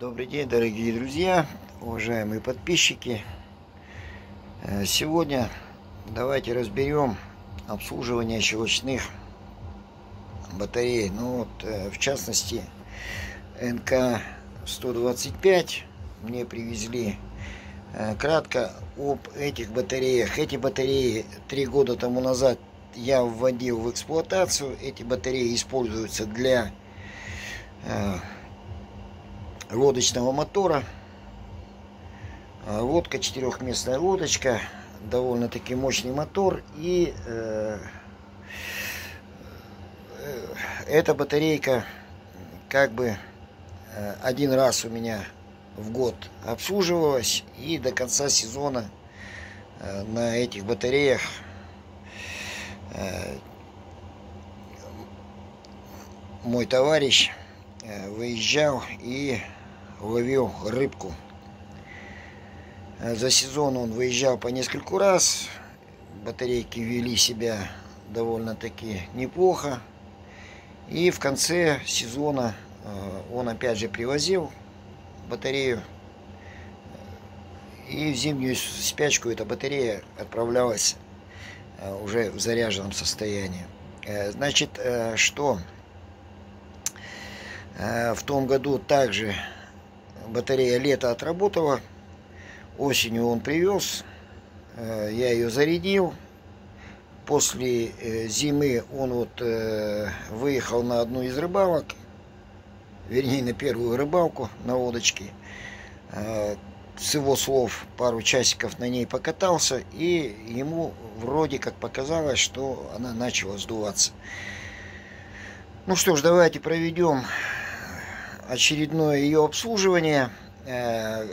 Добрый день, дорогие друзья, уважаемые подписчики. Э, сегодня давайте разберем обслуживание щелочных батарей. Ну вот, э, в частности, НК-125 мне привезли. Э, кратко об этих батареях. Эти батареи три года тому назад я вводил в эксплуатацию. Эти батареи используются для лодочного мотора. А, лодка, четырехместная лодочка, довольно-таки мощный мотор. И э, э, эта батарейка как бы э, один раз у меня в год обслуживалась. И до конца сезона на этих батареях мой товарищ выезжал и ловил рыбку. За сезон он выезжал по нескольку раз. Батарейки вели себя довольно-таки неплохо. И в конце сезона э, он опять же привозил батарею. И в зимнюю спячку эта батарея отправлялась э, уже в заряженном состоянии. Э, значит, что в том году также батарея лето отработала. Осенью он привез. Э, я ее зарядил. После э, зимы он вот э, выехал на одну из рыбалок. Вернее, на первую рыбалку на лодочке. С его слов пару часиков на ней покатался. И ему вроде как показалось, что она начала сдуваться. Ну что ж, давайте проведем очередное ее обслуживание. Э,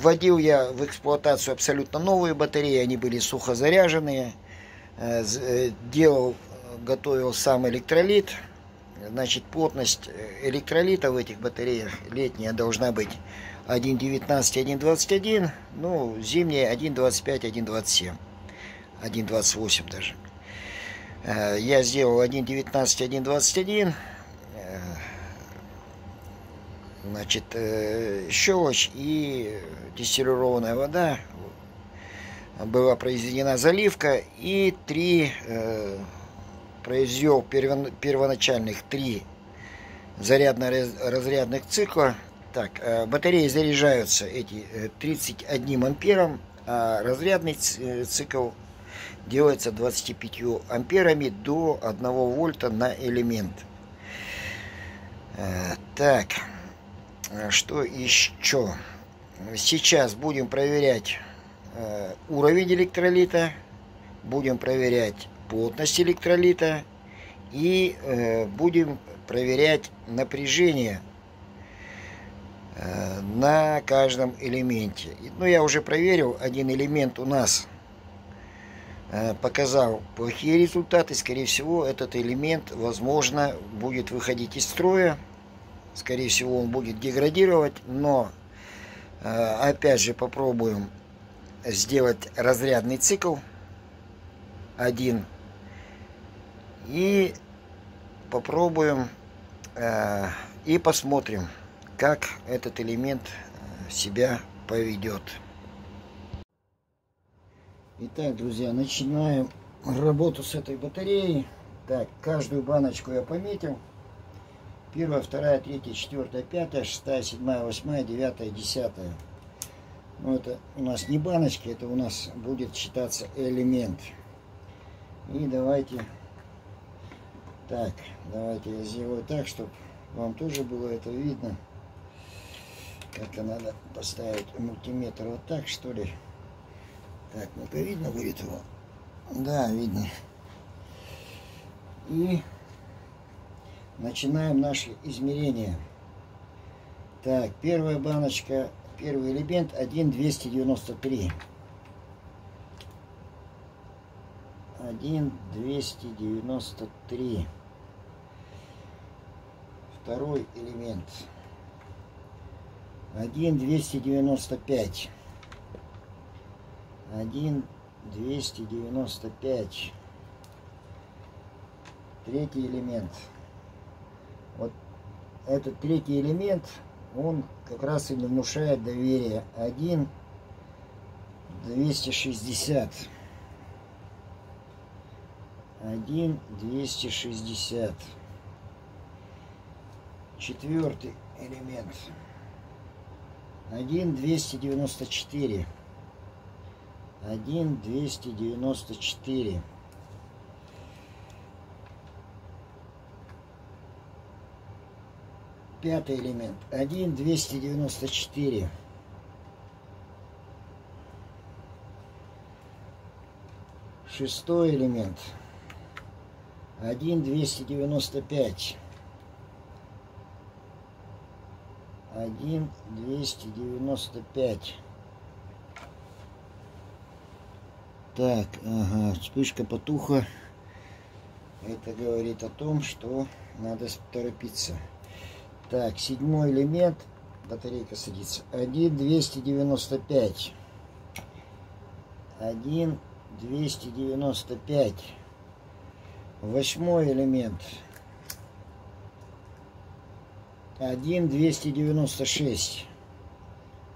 вводил я в эксплуатацию абсолютно новые батареи, они были сухозаряженные. Э, э, делал, готовил сам электролит. Значит, плотность электролита в этих батареях летняя должна быть 1.19, 1.21, ну, зимняя 1.25, 1.27, 1.28 даже. Я сделал 1.19, 1.21, значит, э, щелочь и дистиллированная вода. Была произведена заливка и три, э, произвел первоначальных три зарядно-разрядных цикла. Так, э, батареи заряжаются эти 31 ампером, а разрядный цикл делается 25 амперами до 1 вольта на элемент. Так, что еще? Сейчас будем проверять э, уровень электролита, будем проверять плотность электролита и э, будем проверять напряжение на каждом элементе. Ну, я уже проверил, один элемент у нас показал плохие результаты. Скорее всего, этот элемент, возможно, будет выходить из строя скорее всего он будет деградировать, но э, опять же попробуем сделать разрядный цикл один и попробуем э, и посмотрим, как этот элемент э, себя поведет. Итак, друзья, начинаем работу с этой батареей. Так, каждую баночку я пометил. Первая, вторая, третья, четвертая, пятая, шестая, седьмая, восьмая, девятая, десятая. Ну, это у нас не баночки, это у нас будет считаться элемент. И давайте... Так, давайте я сделаю так, чтобы вам тоже было это видно. Как-то надо поставить мультиметр вот так, что ли. Так, ну-ка видно будет его? Да, видно. И начинаем наши измерения. Так, первая баночка, первый элемент 1,293. 1,293. Второй элемент 1,295. 1,295. Третий элемент вот этот третий элемент он как раз и внушает доверие. 1 260. 1 260. Четвертый элемент. 1 294. 1 294. Пятый элемент. 1 294. Шестой элемент. 1 295. 1 295. Так, ага, вспышка потуха. Это говорит о том, что надо торопиться. Так, седьмой элемент. Батарейка садится. 1 295. 1 295. Восьмой элемент. 1 296.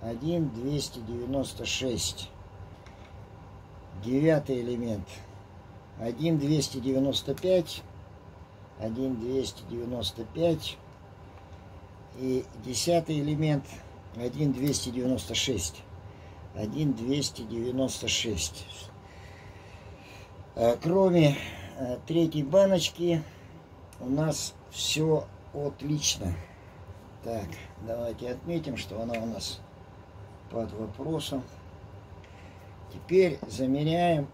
1 296. Девятый элемент. 1 295. 1 295. И десятый элемент 1,296. 1,296. А, кроме а, третьей баночки у нас все отлично. Так, давайте отметим, что она у нас под вопросом. Теперь замеряем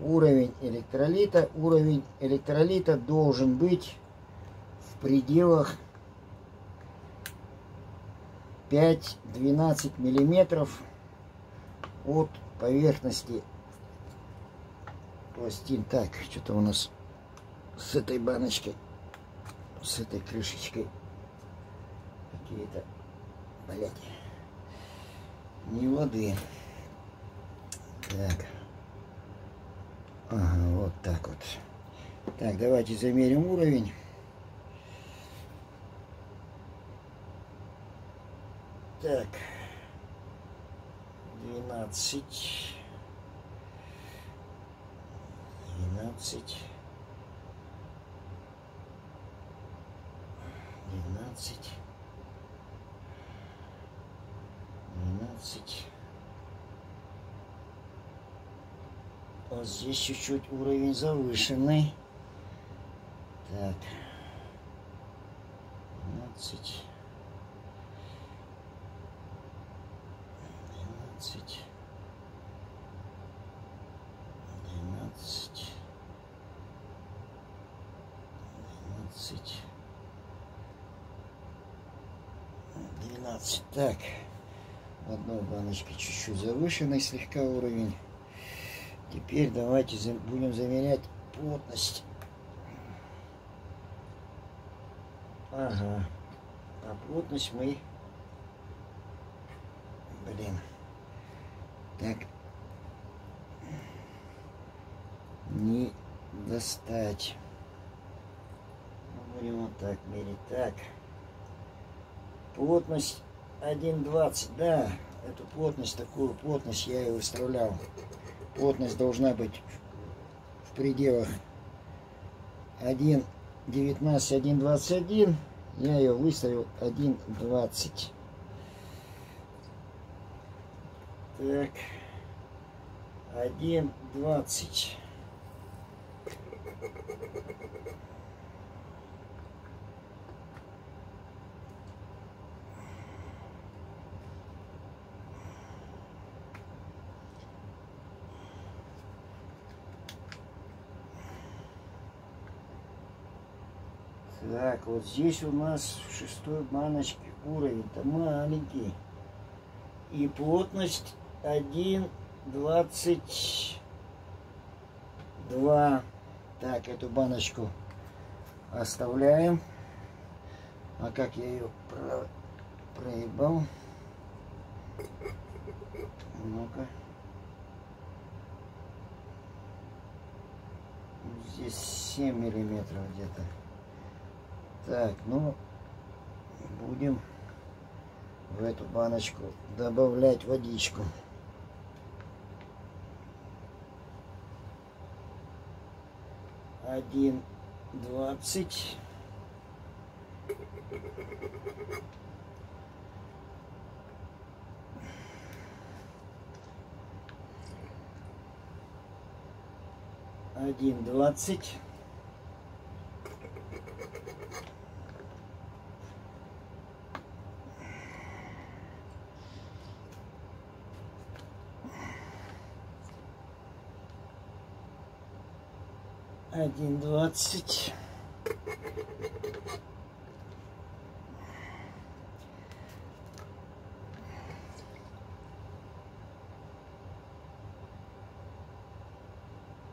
уровень электролита. Уровень электролита должен быть пределах 5-12 миллиметров от поверхности пластин. Так, что-то у нас с этой баночкой, с этой крышечкой какие-то, блядь, не воды. Так. Ага, вот так вот. Так, давайте замерим уровень. Так. 12. 12. 12. 12. Вот здесь чуть-чуть уровень завышенный. Так. 12. Так, в одной баночке чуть-чуть завышенный слегка уровень. Теперь давайте будем замерять плотность. Ага. А плотность мы... Блин так не достать. Будем вот так мерить. Так. Плотность 1,20, да, эту плотность, такую плотность я и выставлял. Плотность должна быть в пределах 1,19, 1,21. Я ее выставил 1,20. Так, 1,20. Так, вот здесь у нас в шестой баночке уровень-то маленький. И плотность один двадцать два. Так, эту баночку оставляем. А как я ее про... проебал? Ну-ка. Здесь 7 миллиметров где-то. Так, ну, будем в эту баночку добавлять водичку. Один двадцать. Один двадцать. Один двадцать.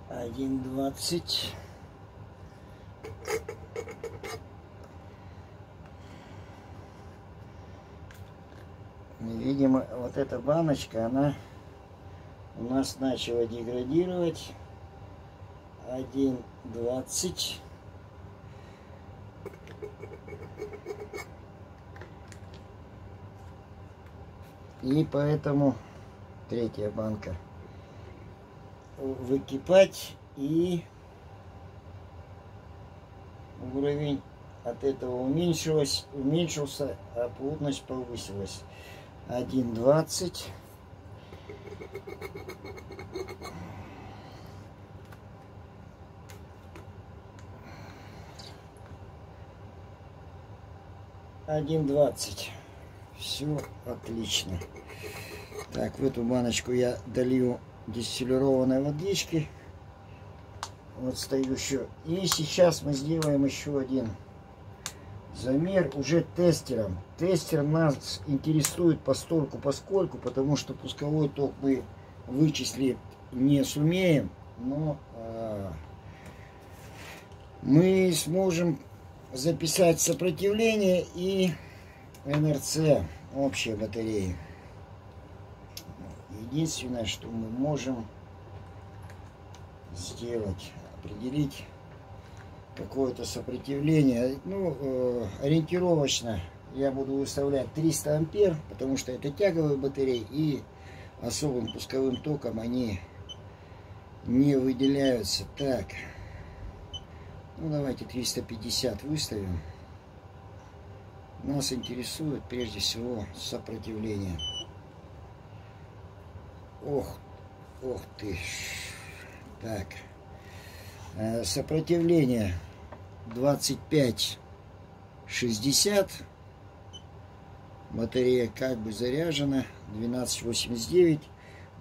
Один двадцать. Видимо, вот эта баночка, она у нас начала деградировать. Один двадцать. И поэтому третья банка выкипать и уровень от этого уменьшилось, уменьшился, а плотность повысилась. 1,20. Один двадцать. Все отлично. Так, в эту баночку я долью дистиллированной водички. Вот стою еще. И сейчас мы сделаем еще один замер уже тестером. Тестер нас интересует постольку поскольку, потому что пусковой ток мы вычислить не сумеем, но а, мы сможем записать сопротивление и НРЦ общей батареи. Единственное, что мы можем сделать, определить какое-то сопротивление. Ну, э, ориентировочно я буду выставлять 300 ампер, потому что это тяговые батареи и особым пусковым током они не выделяются. Так, ну давайте 350 выставим. Нас интересует прежде всего сопротивление. Ох, ох ты. Так. Э, сопротивление 25 60 батарея как бы заряжена 1289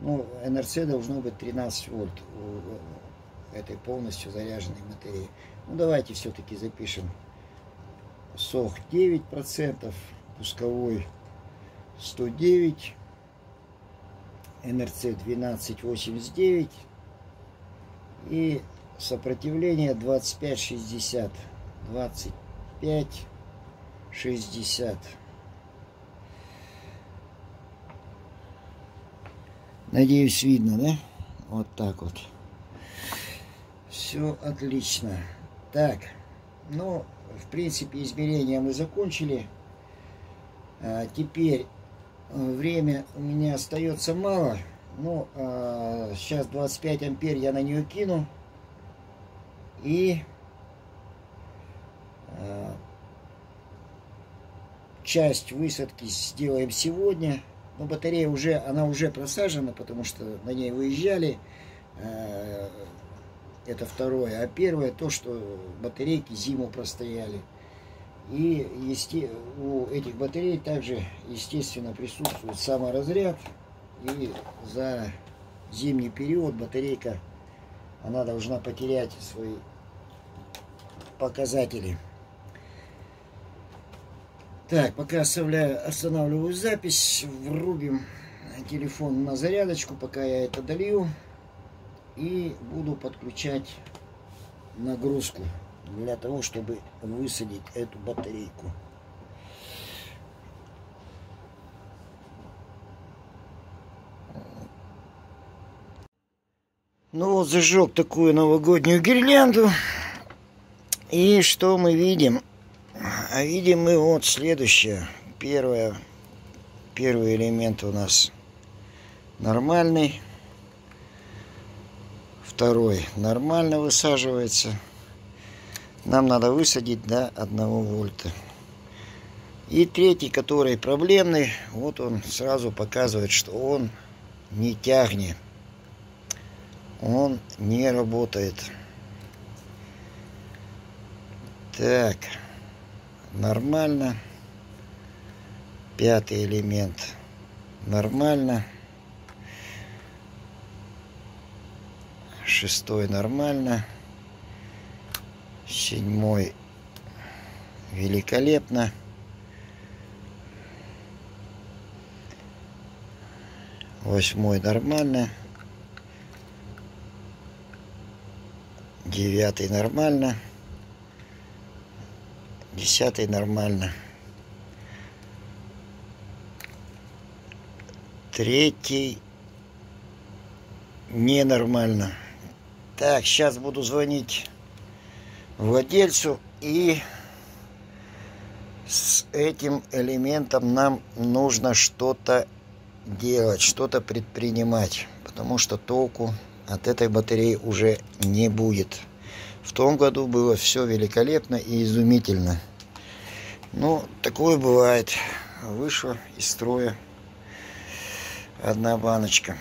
ну нрц должно быть 13 вольт у этой полностью заряженной батареи ну давайте все-таки запишем сох 9 процентов пусковой 109 нрц 1289 и Сопротивление 25-60. 25-60. Надеюсь, видно, да? Вот так вот. Все отлично. Так, ну, в принципе, измерения мы закончили. А, теперь э, время у меня остается мало. Ну, а, сейчас 25 ампер я на нее кину. И э, часть высадки сделаем сегодня. Но батарея уже, она уже просажена, потому что на ней выезжали. Э, это второе. А первое то, что батарейки зиму простояли. И есте... у этих батарей также, естественно, присутствует саморазряд. И за зимний период батарейка, она должна потерять свои показатели. Так, пока оставляю, останавливаю запись, врубим телефон на зарядочку, пока я это долью. И буду подключать нагрузку для того, чтобы высадить эту батарейку. Ну вот зажег такую новогоднюю гирлянду. И что мы видим? А видим мы вот следующее. Первое, первый элемент у нас нормальный. Второй нормально высаживается. Нам надо высадить до 1 вольта. И третий, который проблемный, вот он сразу показывает, что он не тягнет. Он не работает. Так, нормально. Пятый элемент нормально. Шестой нормально. Седьмой великолепно. Восьмой нормально. Девятый нормально. Десятый нормально. Третий ненормально. Так, сейчас буду звонить владельцу и с этим элементом нам нужно что-то делать, что-то предпринимать, потому что толку от этой батареи уже не будет. В том году было все великолепно и изумительно. Ну, такое бывает. Вышла из строя одна баночка.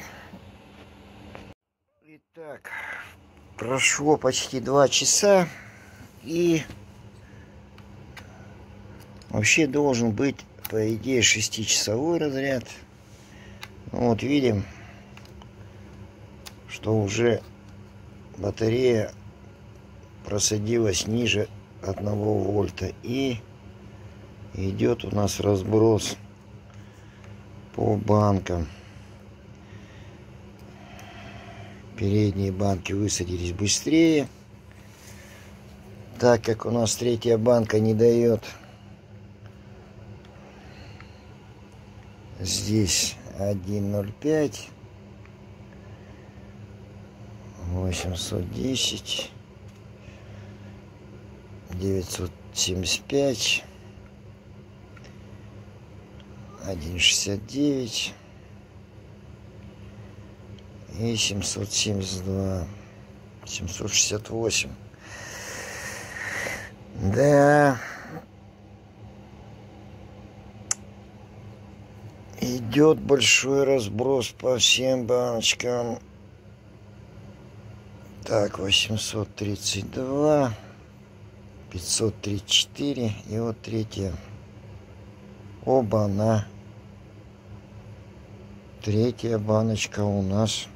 Итак, прошло почти два часа и вообще должен быть, по идее, шестичасовой разряд. Ну, вот видим, что уже батарея просадилась ниже 1 вольта и идет у нас разброс по банкам. Передние банки высадились быстрее, так как у нас третья банка не дает здесь 1.05 810 975 169 и 772 768 да. Идет большой разброс по всем баночкам. Так 832 534 и вот третья. Оба на третья баночка у нас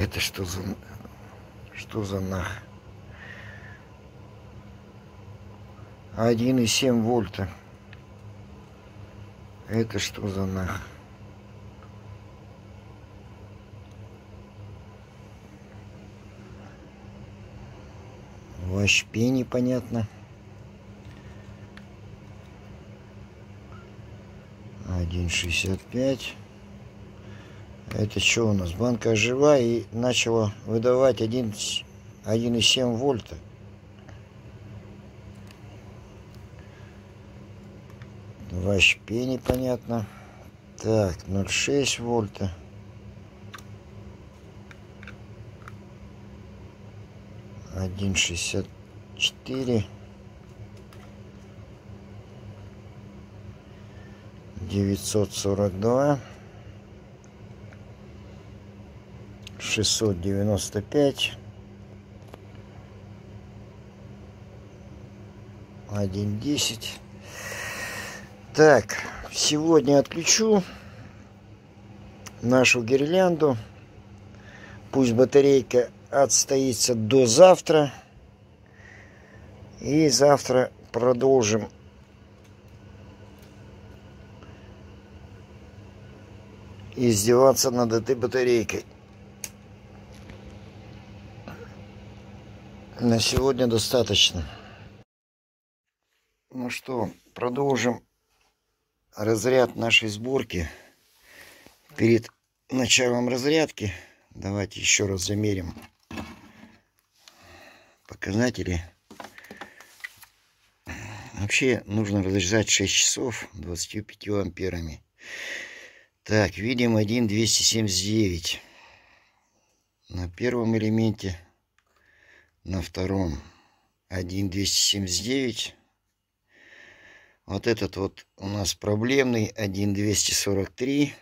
Это что за... Что за нах? 1,7 вольта. Это что за нах? Вообще непонятно. Один шестьдесят пять. Это что у нас? Банка жива и начала выдавать 1,7 вольта. Вообще непонятно. Так, 0,6 вольта. Один шестьдесят четыре. Девятьсот сорок два. 695 1.10 так сегодня отключу нашу гирлянду. Пусть батарейка отстоится до завтра. И завтра продолжим. Издеваться над этой батарейкой На сегодня достаточно. Ну что, продолжим разряд нашей сборки. перед началом разрядки давайте еще раз замерим показатели. Вообще нужно разряжать 6 часов 25 амперами. Так, видим 1,279 на первом элементе, на втором 1,279. Вот этот вот у нас проблемный 1,243.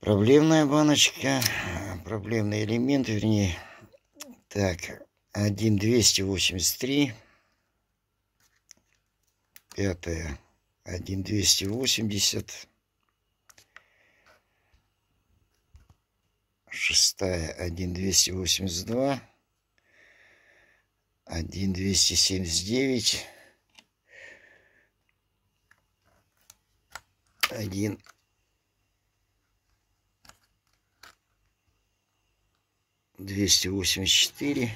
Проблемная баночка, проблемный элемент, вернее. Так, 1,283. Пятая, 1,280. Шестая, 1,282. 1,279. Один двести восемьдесят четыре.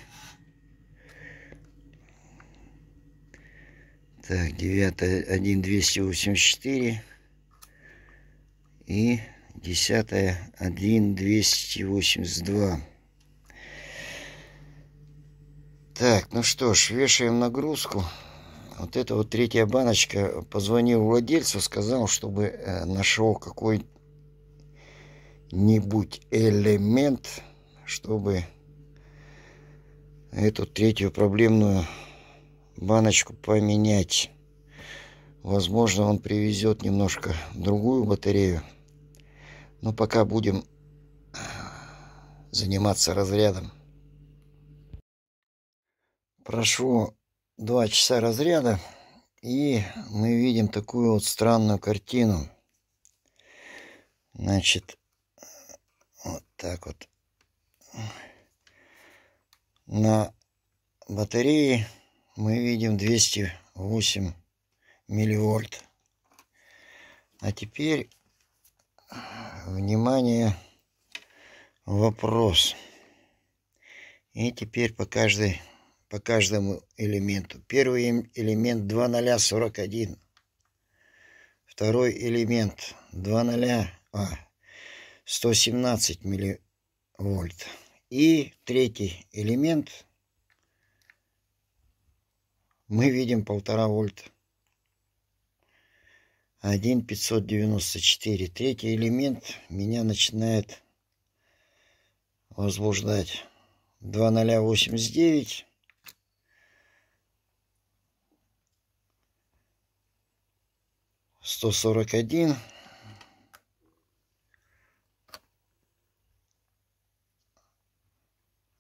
Так, девятая один двести восемьдесят четыре. И десятая один двести восемьдесят два. Так, ну что ж, вешаем нагрузку. Вот эта вот третья баночка. Позвонил владельцу, сказал, чтобы э, нашел какой-нибудь элемент, чтобы эту третью проблемную баночку поменять. Возможно, он привезет немножко другую батарею. Но пока будем э, заниматься разрядом. Прошло два часа разряда, и мы видим такую вот странную картину. Значит, вот так вот. На батарее мы видим 208 милливольт. А теперь, внимание, вопрос. И теперь по каждой по каждому элементу. Первый элемент 2,041. Второй элемент 2,0, а, 117 милливольт. И третий элемент мы видим полтора вольта. 1,594. Третий элемент меня начинает возбуждать. 2,089 сто сорок один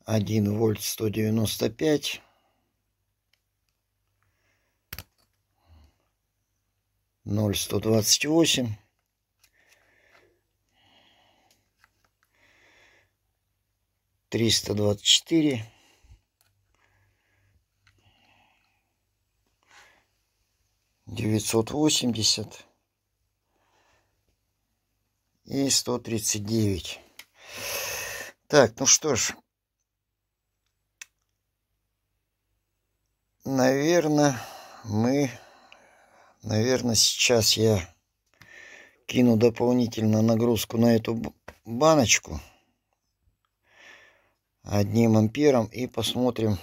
один вольт сто девяносто пять ноль сто двадцать восемь триста двадцать четыре девятьсот восемьдесят и сто тридцать девять. Так, ну что ж. Наверное, мы... Наверное, сейчас я кину дополнительно нагрузку на эту баночку одним ампером и посмотрим,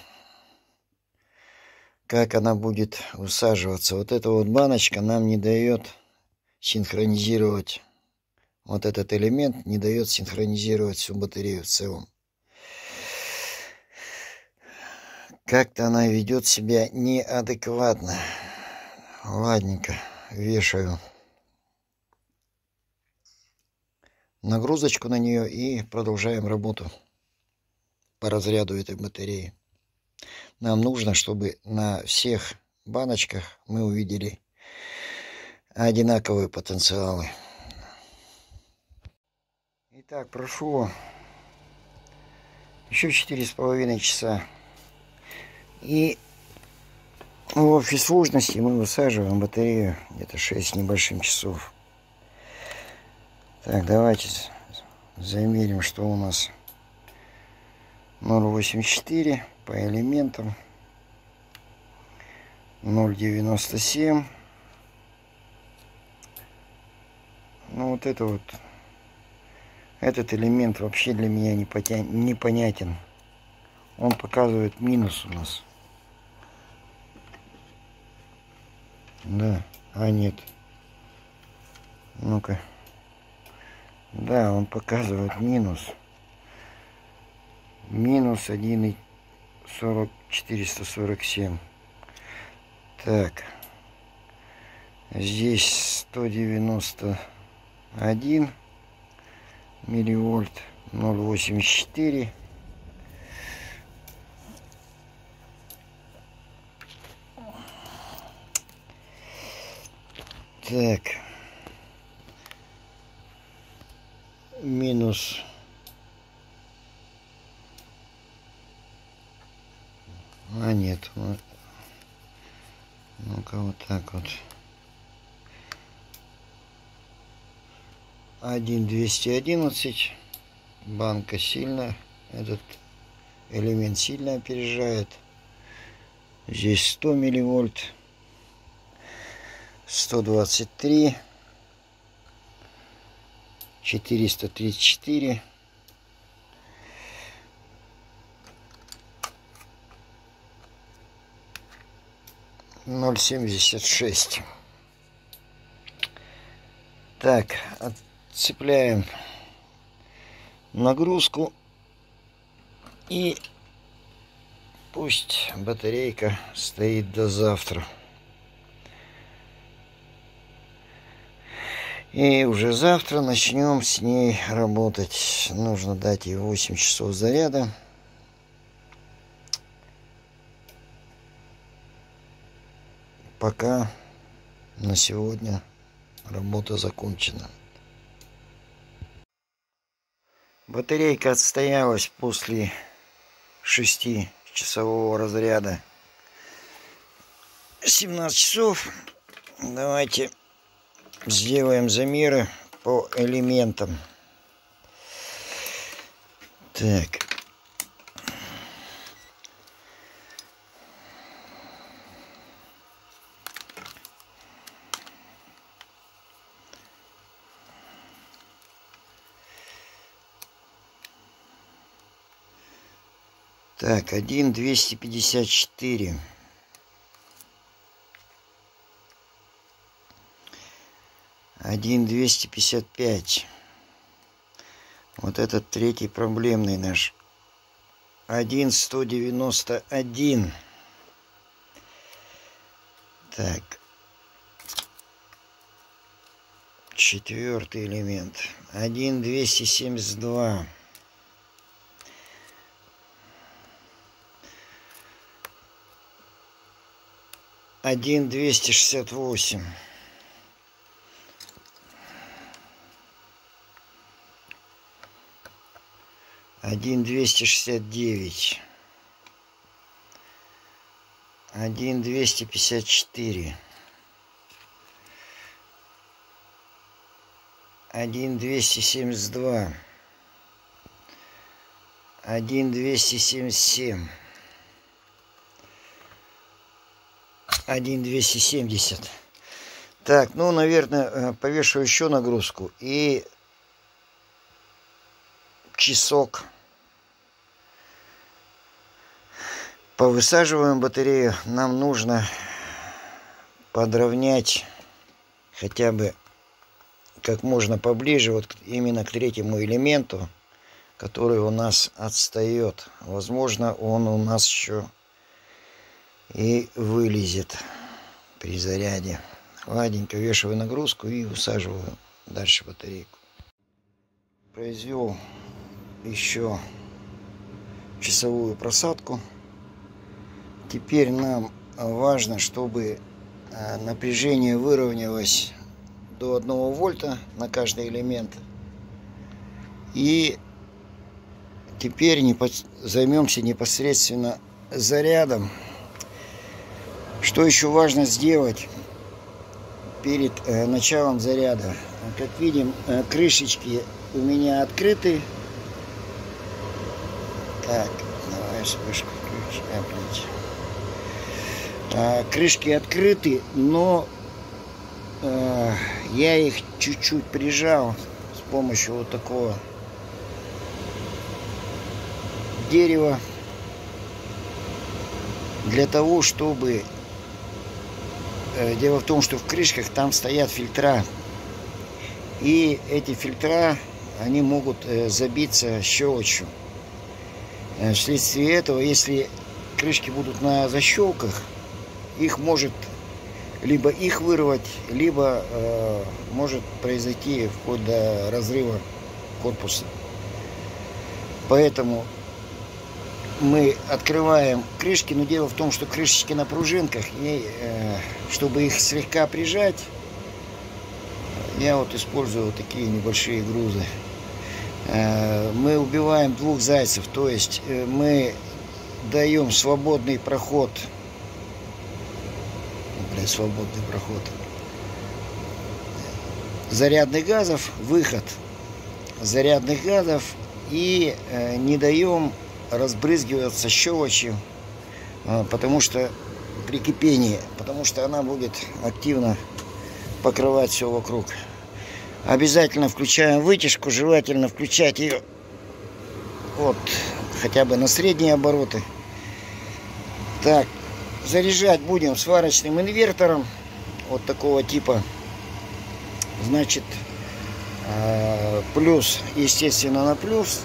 как она будет усаживаться. Вот эта вот баночка нам не дает синхронизировать. Вот этот элемент не дает синхронизировать всю батарею в целом. Как-то она ведет себя неадекватно. Ладненько, вешаю нагрузочку на нее и продолжаем работу по разряду этой батареи. Нам нужно, чтобы на всех баночках мы увидели одинаковые потенциалы. Итак, прошло еще четыре с половиной часа. И в общей сложности мы высаживаем батарею где-то 6 небольшим часов. Так, давайте замерим, что у нас 0,84 по элементам 0,97 ну вот это вот, этот элемент вообще для меня непонятен. Он показывает минус у нас. Да, а нет. Ну-ка. Да, он показывает минус. Минус 1,447. Так. Здесь 191 милливольт 0,84. Так. Минус. А нет. Ну-ка вот так вот. Один двести одиннадцать. Банка сильно. Этот элемент сильно опережает. Здесь 100 милливольт. 123, 434, ноль семьдесят шесть. Так, отцепляем нагрузку и пусть батарейка стоит до завтра. И уже завтра начнем с ней работать. Нужно дать ей 8 часов заряда. Пока на сегодня работа закончена. Батарейка отстоялась после 6-часового разряда 17 часов. Давайте сделаем замеры по элементам. Так. Так, один двести пятьдесят четыре. Один двести пятьдесят пять. Вот этот третий проблемный наш. Один сто девяносто один. Так. Четвертый элемент. Один двести семьдесят два. Один двести шестьдесят восемь один двести шестьдесят девять. один двести пятьдесят четыре. один двести семьдесят два. один двести семьдесят семь. один двести семьдесят. Так ну наверное э, повешу еще нагрузку и часок повысаживаем батарею нам нужно подровнять хотя бы как можно поближе вот именно к третьему элементу который у нас отстает возможно он у нас еще и вылезет при заряде. Ладненько вешаю нагрузку и усаживаю дальше батарейку. Произвел еще часовую просадку. Теперь нам важно, чтобы э, напряжение выровнялось до 1 вольта на каждый элемент. И теперь займемся непосредственно зарядом. Что еще важно сделать перед э, началом заряда? Как видим, э, крышечки у меня открыты так, давай вспышку включим. А, крышки открыты, но э, я их чуть-чуть прижал с помощью вот такого дерева для того, чтобы э, дело в том, что в крышках там стоят фильтра и эти фильтра они могут э, забиться щелочью. Э, вследствие этого, если крышки будут на защелках, их может либо их вырвать, либо э, может произойти вплоть до разрыва корпуса. Поэтому мы открываем крышки, но дело в том, что крышечки на пружинках, и э, чтобы их слегка прижать, я вот использую вот такие небольшие грузы. Э, мы убиваем двух зайцев, то есть э, мы даем свободный проход, блин, свободный проход зарядных газов, выход зарядных газов и э, не даем разбрызгиваться щелочью, потому что при кипении, потому что она будет активно покрывать все вокруг. Обязательно включаем вытяжку, желательно включать ее вот хотя бы на средние обороты. Так, заряжать будем сварочным инвертором вот такого типа. Значит, а, плюс, естественно, на плюс,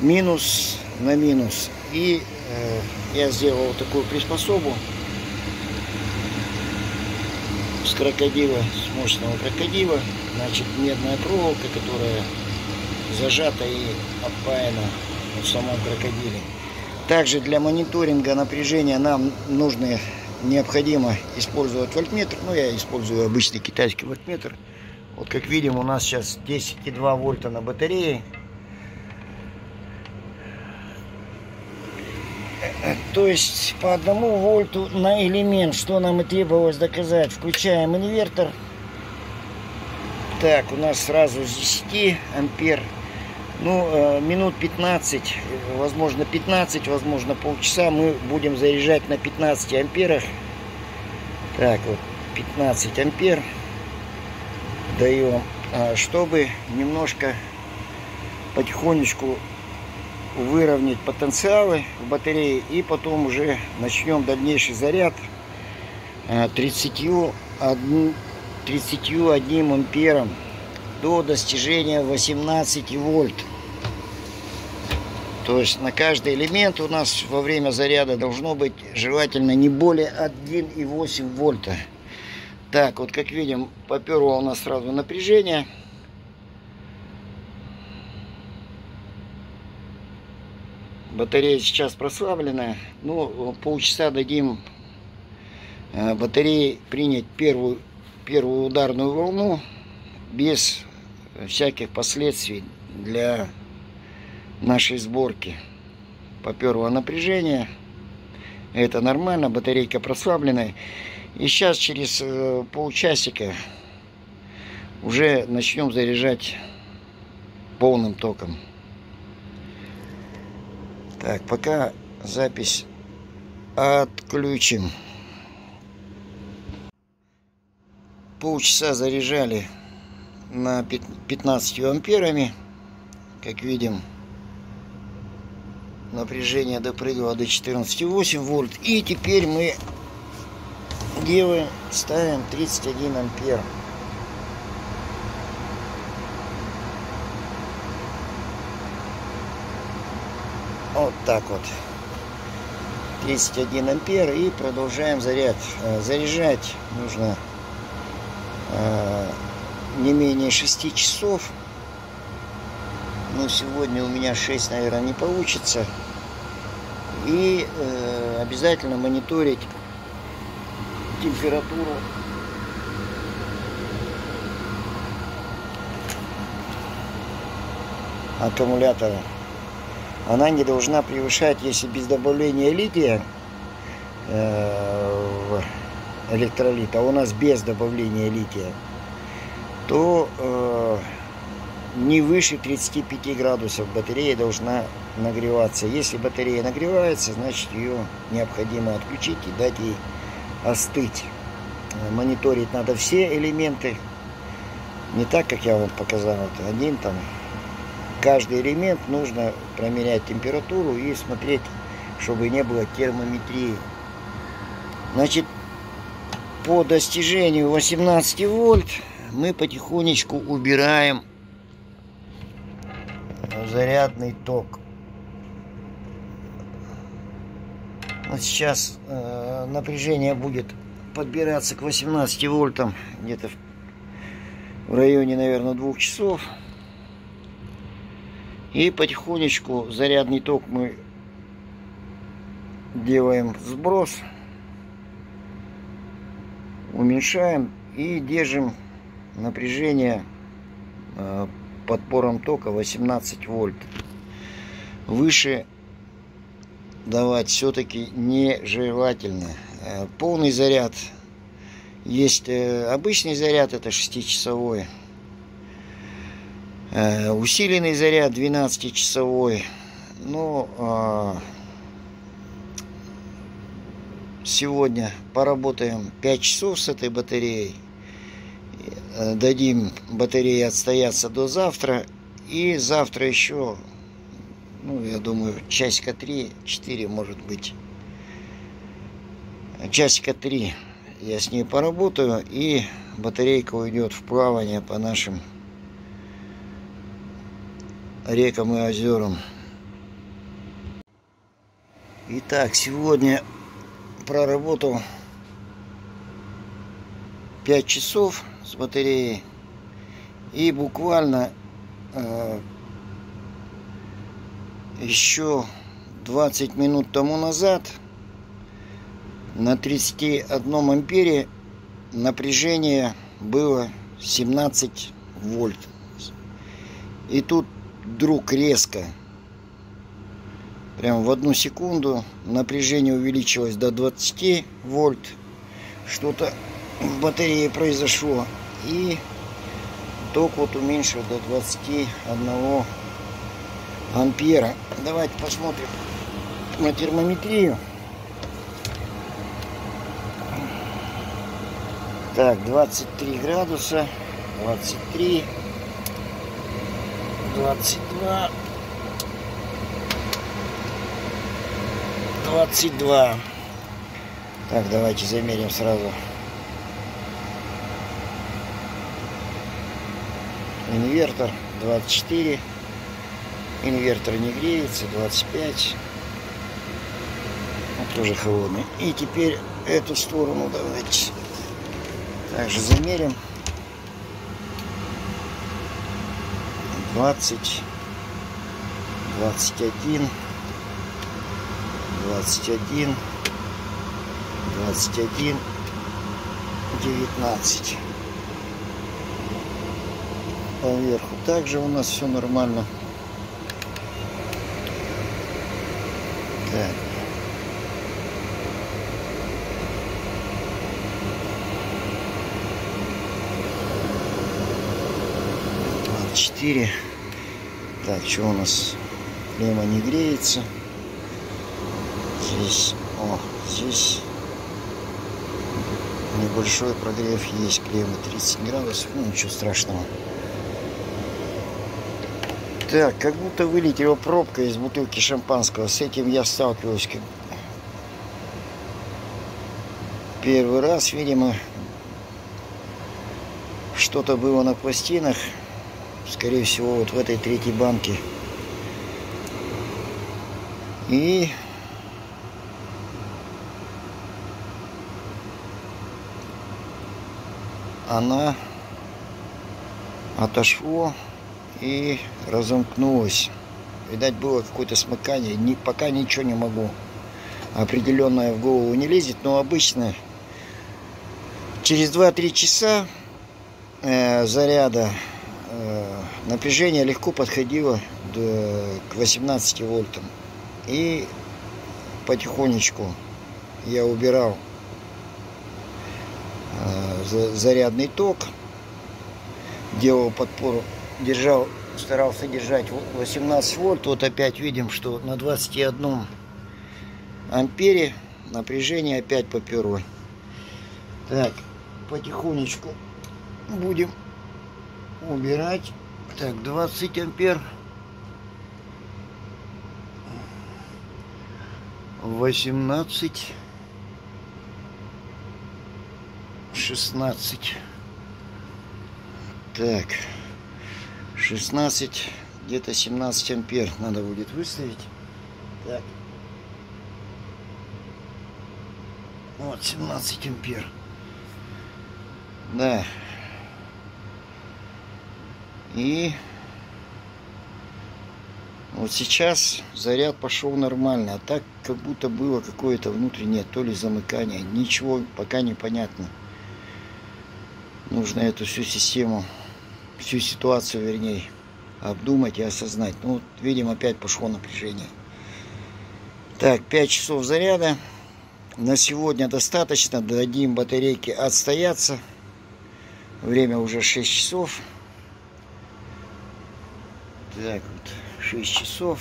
минус на минус. И э, я сделал вот такую приспособу с крокодила, с мощного крокодила. Значит, медная проволока, которая зажата и отпаяна в самом крокодиле. Также для мониторинга напряжения нам нужно, необходимо использовать вольтметр. Ну, я использую обычный китайский вольтметр. Вот как видим, у нас сейчас 10,2 вольта на батарее. То есть по одному вольту на элемент, что нам и требовалось доказать. Включаем инвертор. Так, у нас сразу с 10 ампер. Ну, э, минут 15, возможно 15, возможно полчаса мы будем заряжать на 15 амперах. Так, вот 15 ампер даем, а, чтобы немножко потихонечку выровнять потенциалы в батарее и потом уже начнем дальнейший заряд 31, а, 31 ампером до достижения 18 вольт. То есть на каждый элемент у нас во время заряда должно быть желательно не более 1,8 вольта. Так, вот как видим, поперло у нас сразу напряжение. Батарея сейчас прослабленная. Ну, полчаса дадим э, батарее принять первую, первую ударную волну без всяких последствий для нашей сборки. Поперло напряжение. Это нормально, батарейка прослабленная. И сейчас через э, полчасика уже начнем заряжать полным током. Так, пока запись отключим. Полчаса заряжали на 15 амперами. Как видим, напряжение допрыгало до 14,8 вольт. И теперь мы делаем, ставим 31 ампер. Вот так вот. 31 ампер и продолжаем заряд. Э, заряжать нужно э, не менее 6 часов. Но сегодня у меня 6, наверное, не получится. И э, обязательно мониторить температуру аккумулятора она не должна превышать, если без добавления лития э, в электролит, а у нас без добавления лития, то э, не выше 35 градусов батарея должна нагреваться. Если батарея нагревается, значит ее необходимо отключить и дать ей остыть. мониторить надо все элементы. Не так, как я вам показал, это один там. Каждый элемент нужно промерять температуру и смотреть, чтобы не было термометрии. Значит, по достижению 18 вольт мы потихонечку убираем зарядный ток. Вот сейчас э, напряжение будет подбираться к 18 вольтам где-то в, в районе, наверное, двух часов. И потихонечку зарядный ток мы делаем сброс, уменьшаем и держим напряжение э, подпором тока 18 вольт. Выше давать все-таки нежелательно. Э, полный заряд. Есть э, обычный заряд, это 6-часовой. Э, усиленный заряд 12-часовой. Но а, сегодня поработаем 5 часов с этой батареей. Дадим батарее отстояться до завтра. И завтра еще ну, я думаю, часика 3-4, может быть. Часика 3 я с ней поработаю, и батарейка уйдет в плавание по нашим рекам и озерам. Итак, сегодня проработал 5 часов с батареей и буквально э, еще 20 минут тому назад на 31 ампере напряжение было 17 вольт. И тут вдруг резко, прям в одну секунду, напряжение увеличилось до 20 вольт. Что-то в батарее произошло. И ток вот уменьшил до 21 ампера. Давайте посмотрим на термометрию. Так, 23 градуса, 23, 22, 22. Так, давайте замерим сразу. Инвертор 24. Инвертор не греется, 25. Он тоже холодный. И теперь эту сторону давайте также замерим. 20, 21, 21, 21, 19. Поверху также у нас все нормально. Так. Так, что у нас? Клемма не греется. Здесь, о, здесь небольшой прогрев есть клеммы 30 градусов. Ну, ничего страшного. Так, как будто вылетела пробка из бутылки шампанского. С этим я сталкиваюсь первый раз, видимо, что-то было на пластинах. Скорее всего, вот в этой третьей банке. И она отошло и разомкнулась. Видать, было какое-то смыкание. Ни, пока ничего не могу. Определенное в голову не лезет, но обычно через 2-3 часа э, заряда э, напряжение легко подходило до, к 18 вольтам. И потихонечку я убирал э, зарядный ток, делал подпору держал, старался держать 18 вольт. Вот опять видим, что на 21 ампере напряжение опять поперло. Так, потихонечку будем убирать. Так, 20 ампер. 18. 16. Так. 16. Где-то 17 ампер надо будет выставить. Так. Вот 17 ампер. Да. И вот сейчас заряд пошел нормально, а так как будто было какое-то внутреннее то ли замыкание. Ничего пока не понятно. Нужно эту всю систему, всю ситуацию, вернее, обдумать и осознать. Ну, вот, видим, опять пошло напряжение. Так, 5 часов заряда. На сегодня достаточно. Дадим батарейке отстояться. Время уже 6 часов. Так вот, 6 часов.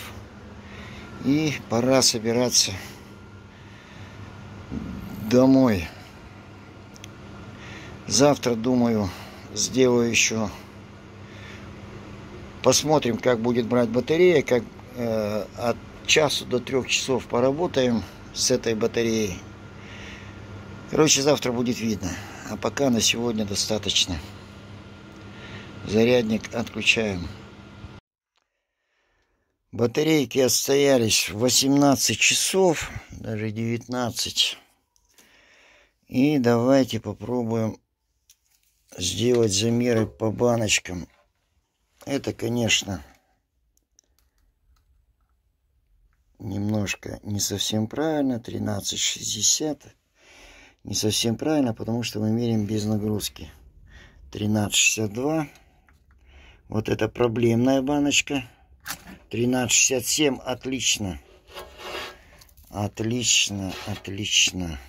И пора собираться домой. Завтра, думаю, сделаю еще... Посмотрим, как будет брать батарея, как э, от часу до трех часов поработаем с этой батареей. Короче, завтра будет видно. А пока на сегодня достаточно. Зарядник отключаем. Батарейки отстоялись 18 часов, даже 19. И давайте попробуем сделать замеры по баночкам. Это, конечно, немножко не совсем правильно. 13,60 не совсем правильно, потому что мы меряем без нагрузки. 13,62. Вот это проблемная баночка. 13,67. Отлично. Отлично, отлично.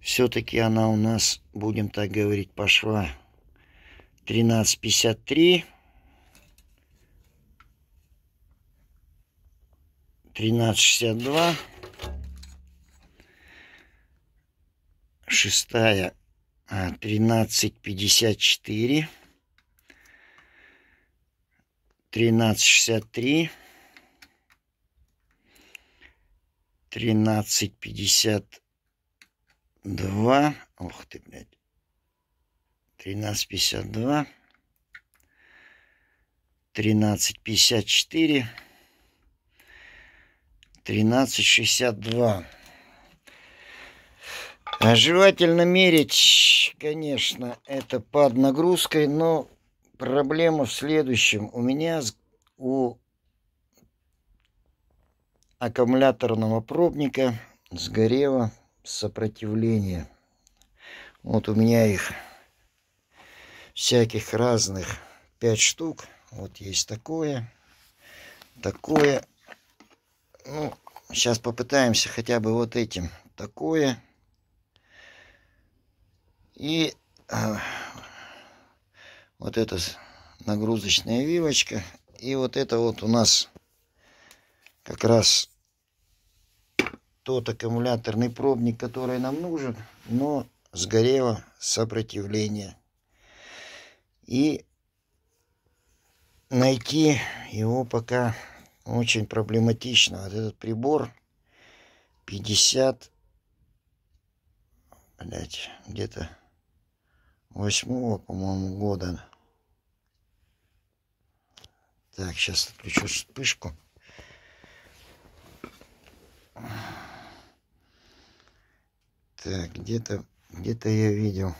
Все-таки она у нас, будем так говорить, пошла. 13,53. 13,62. шестая а, тринадцать пятьдесят четыре. Тринадцать шестьдесят три. Тринадцать пятьдесят два. Ох ты блядь. Тринадцать пятьдесят два тринадцать пятьдесят четыре тринадцать шестьдесят два а желательно мерить, конечно, это под нагрузкой, но проблема в следующем. У меня у аккумуляторного пробника сгорело сопротивление. Вот у меня их всяких разных пять штук. Вот есть такое, такое. Ну, сейчас попытаемся хотя бы вот этим. Такое. И а, вот эта нагрузочная вилочка. И вот это вот у нас как раз тот аккумуляторный пробник, который нам нужен, но сгорело сопротивление. И найти его пока очень проблематично. Вот этот прибор 50, блять, где-то восьмого, по-моему, года. Так, сейчас отключу вспышку. Так, где-то где-то я видел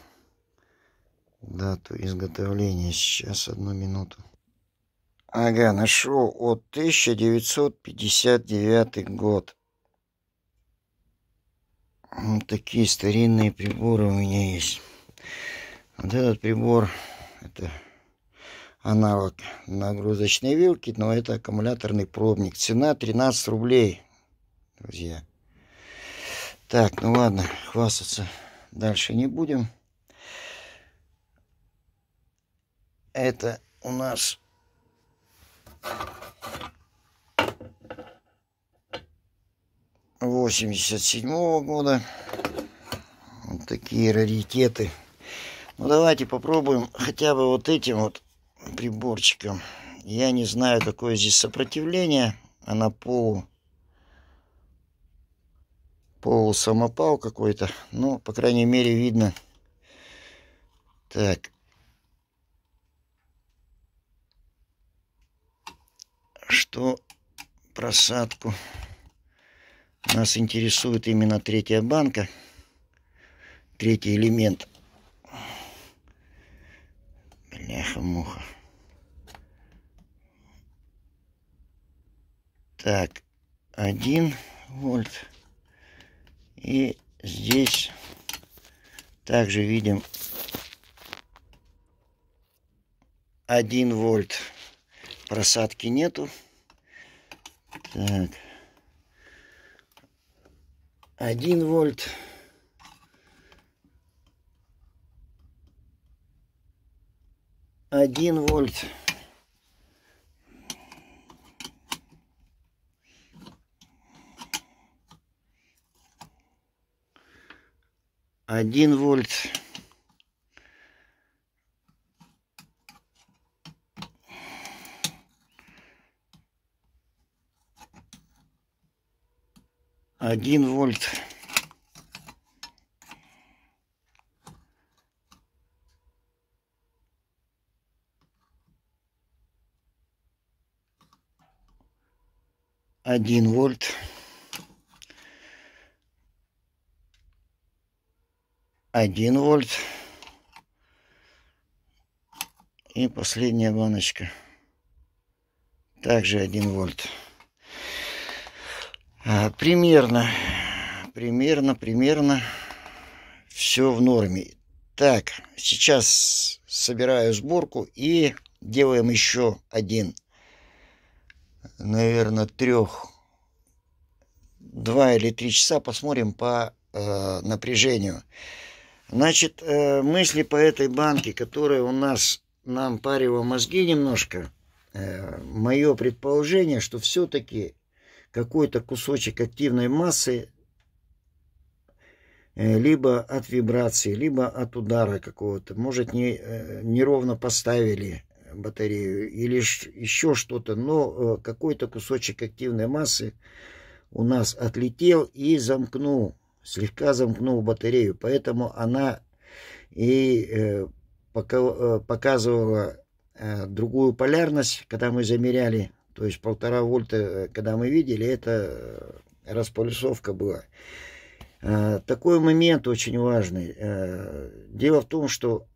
дату изготовления. Сейчас одну минуту. Ага, нашел от 1959 год. Вот такие старинные приборы у меня есть. Вот этот прибор, это аналог нагрузочной вилки, но это аккумуляторный пробник. Цена 13 рублей, друзья. Так, ну ладно, хвастаться дальше не будем. Это у нас восемьдесят седьмого года. Вот такие раритеты. Ну давайте попробуем хотя бы вот этим вот приборчиком. Я не знаю, какое здесь сопротивление. Она полу полусамопал какой-то. Ну, по крайней мере, видно. Так. Что просадку нас интересует именно третья банка. Третий элемент. Бляха-муха. Так, один вольт. И здесь также видим 1 вольт. Просадки нету. Так. 1 вольт. Один вольт. один вольт. Один вольт. Один вольт. 1 вольт. И последняя баночка. Также 1 вольт. А, примерно, примерно, примерно все в норме. Так, сейчас собираю сборку и делаем еще один, наверное, трех, два или три часа. Посмотрим по э, напряжению. Значит, э, мысли по этой банке, которая у нас нам парила мозги немножко, э, мое предположение, что все-таки какой-то кусочек активной массы э, либо от вибрации, либо от удара какого-то. Может, не, неровно поставили батарею или еще что-то, но какой-то кусочек активной массы у нас отлетел и замкнул слегка замкнул батарею, поэтому она и э, пока, э, показывала э, другую полярность, когда мы замеряли, то есть полтора вольта, э, когда мы видели, это э, распульсовка была. Э, такой момент очень важный. Э, дело в том, что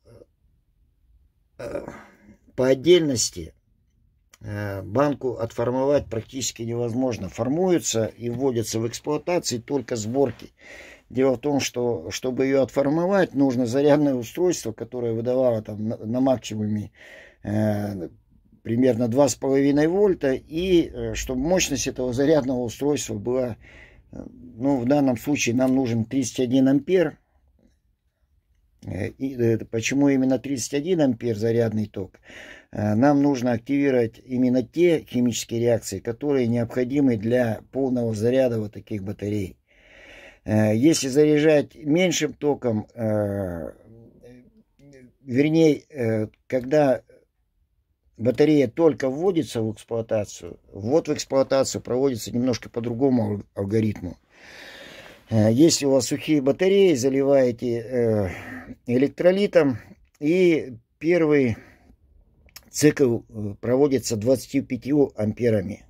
э, по отдельности банку отформовать практически невозможно. Формуются и вводятся в эксплуатации только сборки. Дело в том, что чтобы ее отформовать, нужно зарядное устройство, которое выдавало там на, максимуме примерно 2,5 вольта, и э, чтобы мощность этого зарядного устройства была, э, ну, в данном случае нам нужен 31 ампер. Э, и, почему именно 31 ампер зарядный ток? Нам нужно активировать именно те химические реакции, которые необходимы для полного заряда вот таких батарей. Если заряжать меньшим током, вернее, когда батарея только вводится в эксплуатацию, ввод в эксплуатацию проводится немножко по другому алгоритму. Если у вас сухие батареи, заливаете электролитом и первый Цикл э, проводится 25 амперами.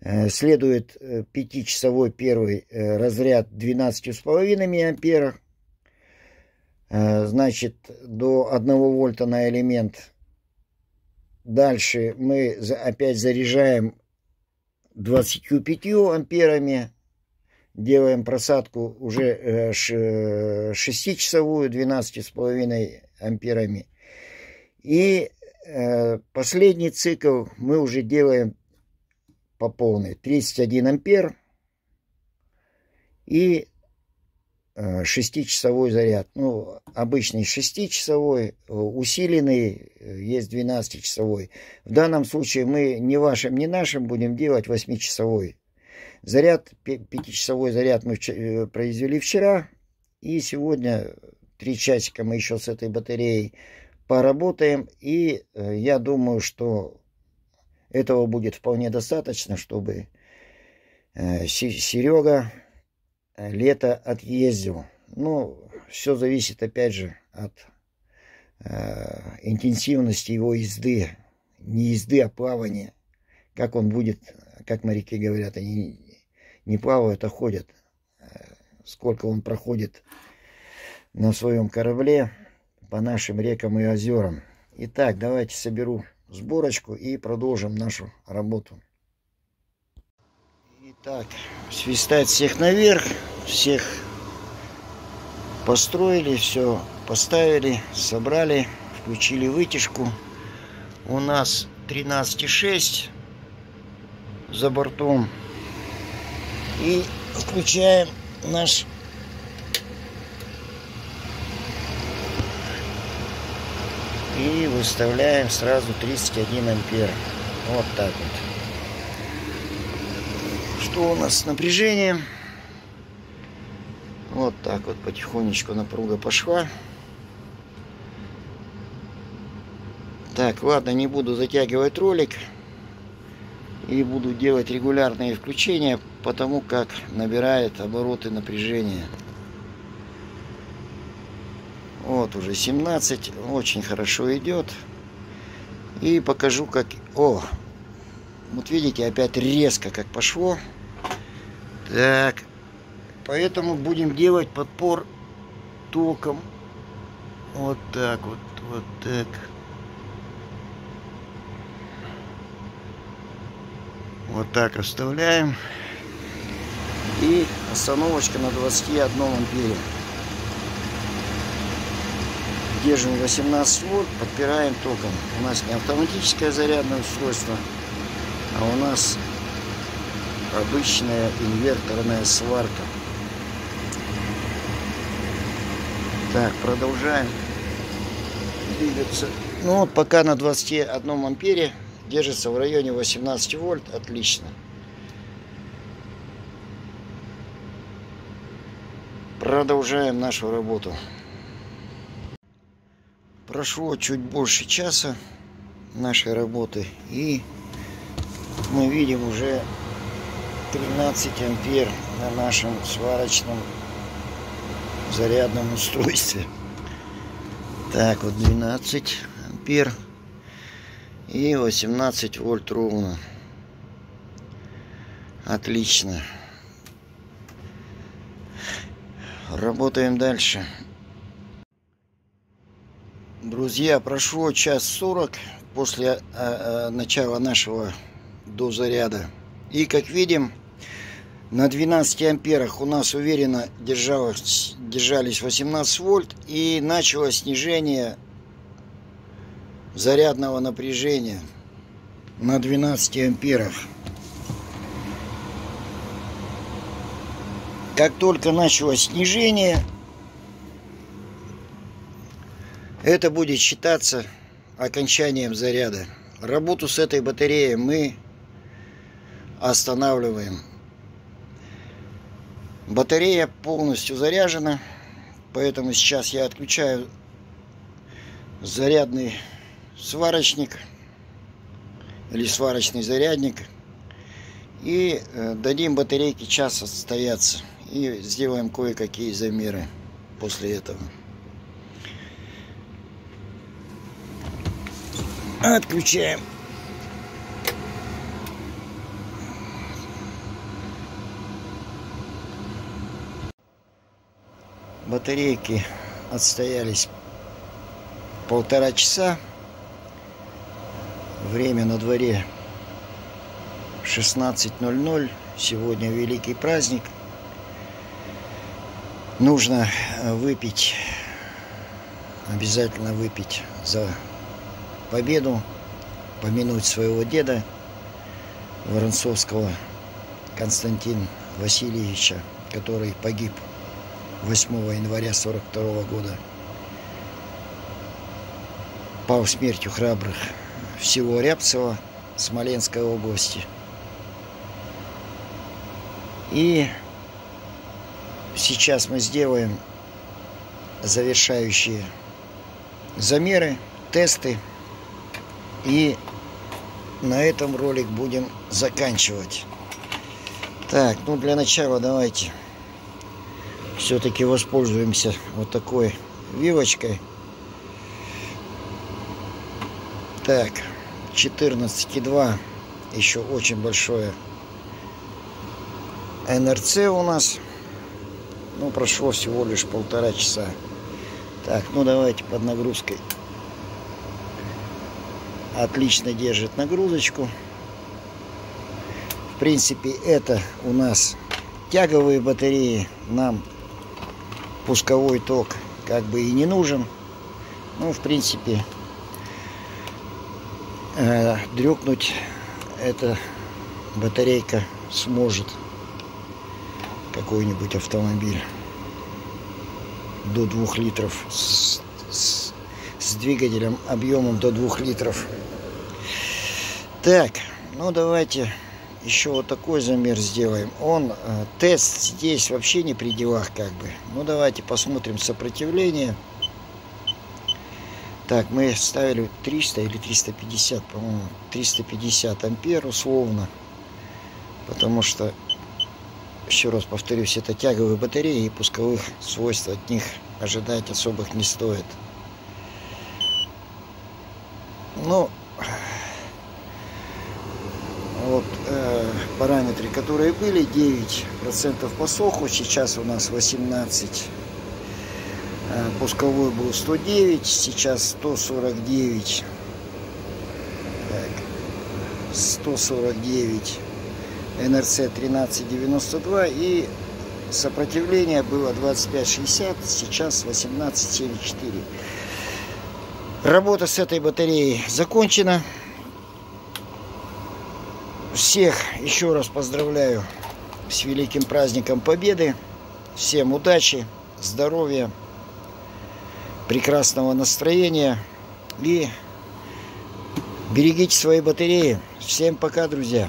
Э, следует 5-часовой э, первый разряд 12,5 ампера. Значит, до 1 вольта на элемент. Дальше мы опять заряжаем 25 амперами. Делаем просадку уже 6-часовую 12,5 амперами. И э, последний цикл мы уже делаем по полной. 31 ампер и э, 6-часовой заряд. Ну, обычный 6-часовой, усиленный, э, есть 12-часовой. В данном случае мы ни вашим, ни нашим будем делать 8-часовой. Заряд, 5-часовой заряд мы э, произвели вчера. И сегодня три часика мы еще с этой батареей поработаем. И э, я думаю, что этого будет вполне достаточно, чтобы э, Серега э, лето отъездил. Ну, все зависит, опять же, от э, интенсивности его езды. Не езды, а плавания. Как он будет, как моряки говорят, они не плавают, а ходят. Сколько он проходит на своем корабле по нашим рекам и озерам. Итак, давайте соберу сборочку и продолжим нашу работу. Итак, свистать всех наверх, всех построили, все поставили, собрали, включили вытяжку. У нас 13,6 за бортом. И включаем наш и выставляем сразу 31 ампер вот так вот что у нас с напряжением вот так вот потихонечку напруга пошла так ладно не буду затягивать ролик и буду делать регулярные включения потому как набирает обороты напряжения вот уже 17. Очень хорошо идет. И покажу, как... О! Вот видите, опять резко как пошло. Так. Поэтому будем делать подпор током. Вот так вот. Вот так. Вот так оставляем. И остановочка на 21 ампере держим 18 вольт, подпираем током. У нас не автоматическое зарядное устройство, а у нас обычная инверторная сварка. Так, продолжаем двигаться. Ну вот пока на 21 ампере держится в районе 18 вольт, отлично. Продолжаем нашу работу. Прошло чуть больше часа нашей работы и мы видим уже 13 ампер на нашем сварочном зарядном устройстве. Так, вот 12 ампер и 18 вольт ровно. Отлично. Работаем дальше. Друзья, прошло час сорок после э, э, начала нашего дозаряда. И как видим, на 12 амперах у нас уверенно держалось, держались 18 вольт. И началось снижение зарядного напряжения на 12 амперах. Как только началось снижение, Это будет считаться окончанием заряда. Работу с этой батареей мы останавливаем. Батарея полностью заряжена, поэтому сейчас я отключаю зарядный сварочник или сварочный зарядник и э, дадим батарейке час отстояться и сделаем кое-какие замеры после этого. Отключаем. Батарейки отстоялись полтора часа. Время на дворе 16.00. Сегодня великий праздник. Нужно выпить, обязательно выпить за победу, помянуть своего деда Воронцовского Константина Васильевича, который погиб 8 января 42 года. Пал смертью храбрых всего Рябцева, Смоленской области. И сейчас мы сделаем завершающие замеры, тесты. И на этом ролик будем заканчивать. Так, ну для начала давайте все-таки воспользуемся вот такой вилочкой. Так, 14,2. Еще очень большое НРЦ у нас. Ну, прошло всего лишь полтора часа. Так, ну давайте под нагрузкой. Отлично держит нагрузочку. В принципе, это у нас тяговые батареи. Нам пусковой ток как бы и не нужен. Ну, в принципе, э, дрюкнуть эта батарейка сможет какой-нибудь автомобиль до 2 литров с, с, с двигателем объемом до 2 литров. Так, ну давайте еще вот такой замер сделаем. Он, э, тест здесь вообще не при делах как бы. Ну давайте посмотрим сопротивление. Так, мы ставили 300 или 350, по-моему, 350 ампер условно. Потому что, еще раз повторюсь, это тяговые батареи и пусковых свойств от них ожидать особых не стоит. Ну, вот э, параметры, которые были, 9% по соху, сейчас у нас 18. Э, пусковой был 109, сейчас 149. Так, 149. НРЦ 1392 и сопротивление было 2560, сейчас 1874. Работа с этой батареей закончена. Всех еще раз поздравляю с великим праздником Победы. Всем удачи, здоровья, прекрасного настроения и берегите свои батареи. Всем пока, друзья!